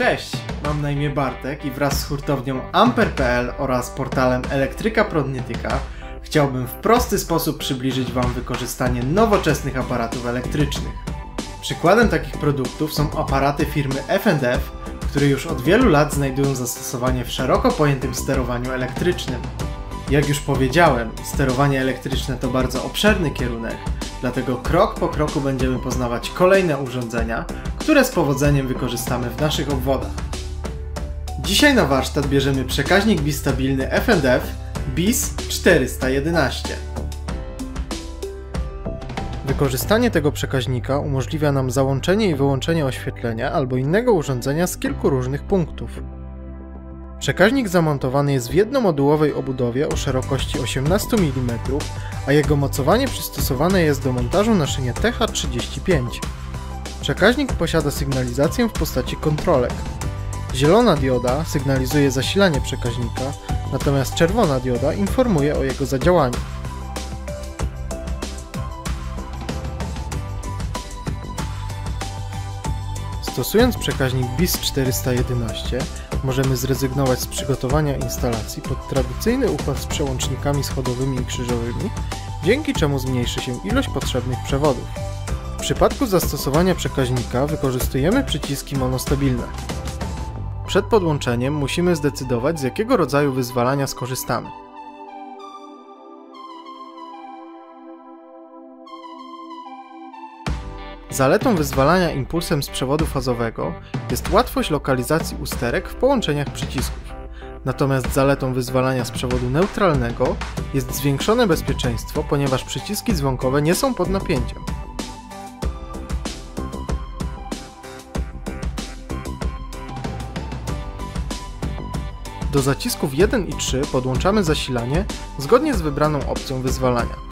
Cześć, mam na imię Bartek i wraz z hurtownią Amper.pl oraz portalem Elektryka Prognetyka chciałbym w prosty sposób przybliżyć Wam wykorzystanie nowoczesnych aparatów elektrycznych. Przykładem takich produktów są aparaty firmy F&F, które już od wielu lat znajdują zastosowanie w szeroko pojętym sterowaniu elektrycznym. Jak już powiedziałem, sterowanie elektryczne to bardzo obszerny kierunek, dlatego krok po kroku będziemy poznawać kolejne urządzenia, które z powodzeniem wykorzystamy w naszych obwodach. Dzisiaj na warsztat bierzemy przekaźnik bistabilny F&F BIS 411. Wykorzystanie tego przekaźnika umożliwia nam załączenie i wyłączenie oświetlenia albo innego urządzenia z kilku różnych punktów. Przekaźnik zamontowany jest w jednomodułowej obudowie o szerokości 18 mm, a jego mocowanie przystosowane jest do montażu na szynie TH35. Przekaźnik posiada sygnalizację w postaci kontrolek. Zielona dioda sygnalizuje zasilanie przekaźnika, natomiast czerwona dioda informuje o jego zadziałaniu. Stosując przekaźnik BIS 411 możemy zrezygnować z przygotowania instalacji pod tradycyjny układ z przełącznikami schodowymi i krzyżowymi, dzięki czemu zmniejszy się ilość potrzebnych przewodów. W przypadku zastosowania przekaźnika wykorzystujemy przyciski monostabilne. Przed podłączeniem musimy zdecydować z jakiego rodzaju wyzwalania skorzystamy. Zaletą wyzwalania impulsem z przewodu fazowego jest łatwość lokalizacji usterek w połączeniach przycisków. Natomiast zaletą wyzwalania z przewodu neutralnego jest zwiększone bezpieczeństwo, ponieważ przyciski dzwonkowe nie są pod napięciem. Do zacisków 1 i 3 podłączamy zasilanie zgodnie z wybraną opcją wyzwalania.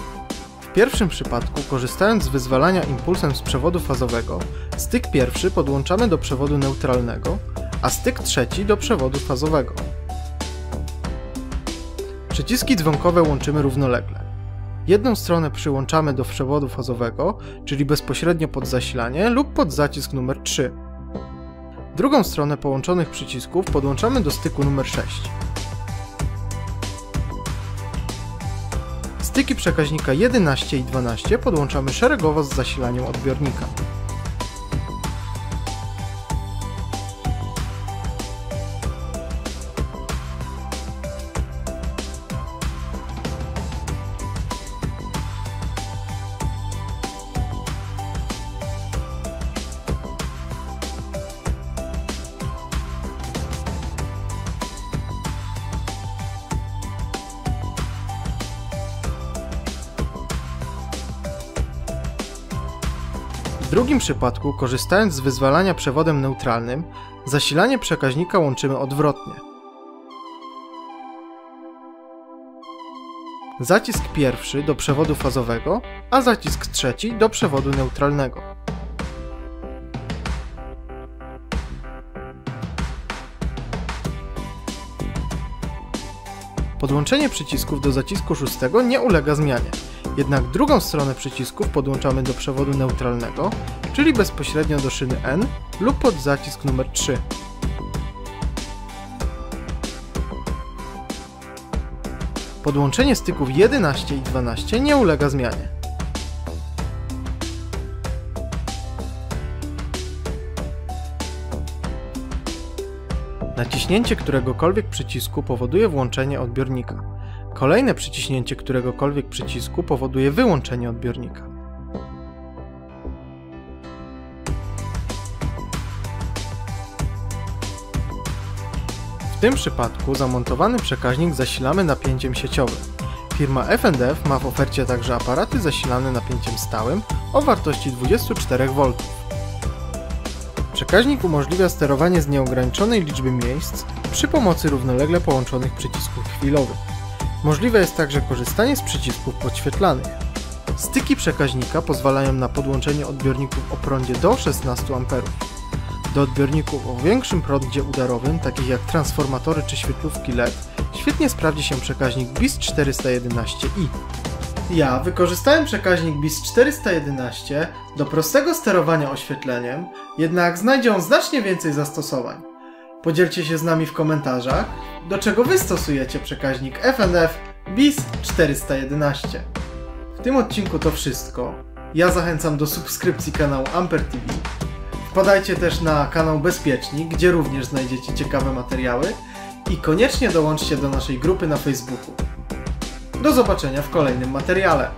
Pierwszym przypadku, korzystając z wyzwalania impulsem z przewodu fazowego, styk pierwszy podłączamy do przewodu neutralnego, a styk trzeci do przewodu fazowego. Przyciski dzwonkowe łączymy równolegle. Jedną stronę przyłączamy do przewodu fazowego, czyli bezpośrednio pod zasilanie lub pod zacisk numer 3. Drugą stronę połączonych przycisków podłączamy do styku numer 6. Styki przekaźnika 11 i 12 podłączamy szeregowo z zasilaniem odbiornika. W drugim przypadku, korzystając z wyzwalania przewodem neutralnym, zasilanie przekaźnika łączymy odwrotnie. Zacisk pierwszy do przewodu fazowego, a zacisk trzeci do przewodu neutralnego. Podłączenie przycisków do zacisku szóstego nie ulega zmianie. Jednak drugą stronę przycisków podłączamy do przewodu neutralnego, czyli bezpośrednio do szyny N lub pod zacisk numer 3. Podłączenie styków 11 i 12 nie ulega zmianie. Naciśnięcie któregokolwiek przycisku powoduje włączenie odbiornika. Kolejne przyciśnięcie któregokolwiek przycisku powoduje wyłączenie odbiornika. W tym przypadku zamontowany przekaźnik zasilamy napięciem sieciowym. Firma F&F ma w ofercie także aparaty zasilane napięciem stałym o wartości 24 V. Przekaźnik umożliwia sterowanie z nieograniczonej liczby miejsc przy pomocy równolegle połączonych przycisków chwilowych. Możliwe jest także korzystanie z przycisków podświetlanych. Styki przekaźnika pozwalają na podłączenie odbiorników o prądzie do 16 A. Do odbiorników o większym prądzie udarowym, takich jak transformatory czy świetlówki LED, świetnie sprawdzi się przekaźnik BIS 411i. Ja wykorzystałem przekaźnik BIS 411 do prostego sterowania oświetleniem, jednak znajdzie on znacznie więcej zastosowań. Podzielcie się z nami w komentarzach, do czego Wy stosujecie przekaźnik FNF BIS 411. W tym odcinku to wszystko. Ja zachęcam do subskrypcji kanału Amper TV. Wpadajcie też na kanał Bezpiecznik, gdzie również znajdziecie ciekawe materiały i koniecznie dołączcie do naszej grupy na Facebooku. Do zobaczenia w kolejnym materiale.